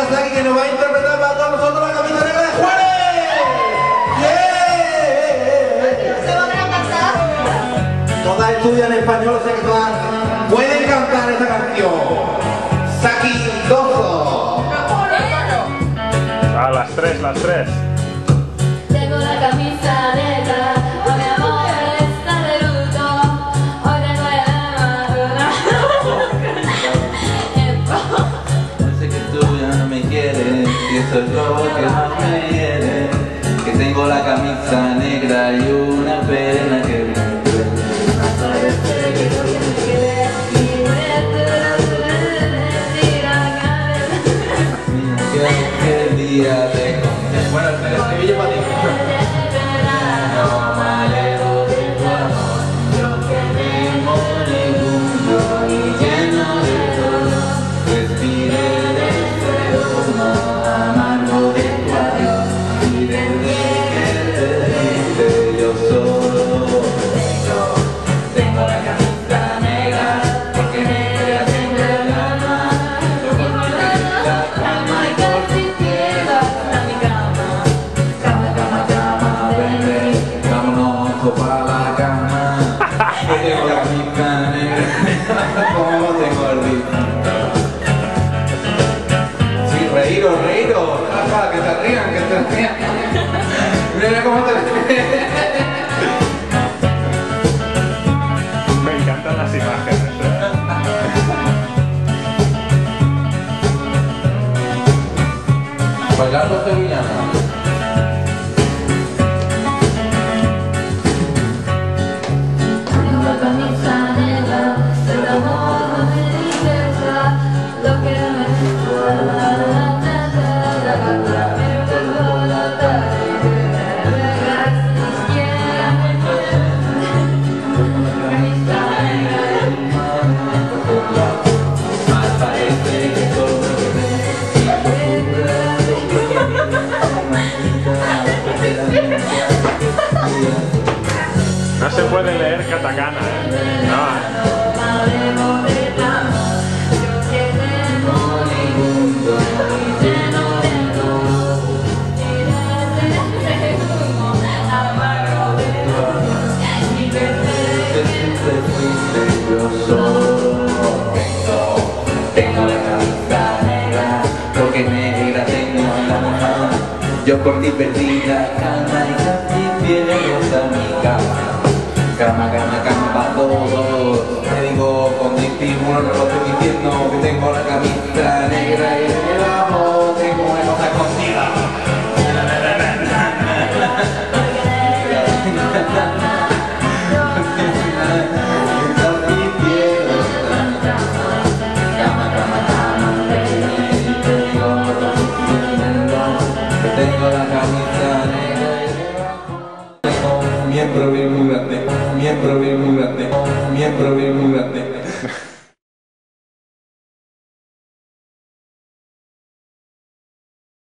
Que nos va a interpretar para todos nosotros la camisa negra de Juárez. Yeah. ¿Se van a casar? Todas estudian español, o sea que todas pueden cantar esta canción. Saki Dozo. A las tres, las tres. Tengo la camisa. Es lo que me hiere. Que tengo la camisa negra y una pena Yo tengo la distinto. Sí, reíros, jaja, que se rían, que se rían. Mira cómo te ríes. Me encantan las imágenes. Bailando sevillana. No se puede leer katakana, ¿eh? Yo por ti perdí la cama y casi pierdes a mi cama. Cama, cama, cama para todos. Te digo con disimulo, no lo estoy diciendo que tengo la camisa negra miembro bien miembro bien miembro bien.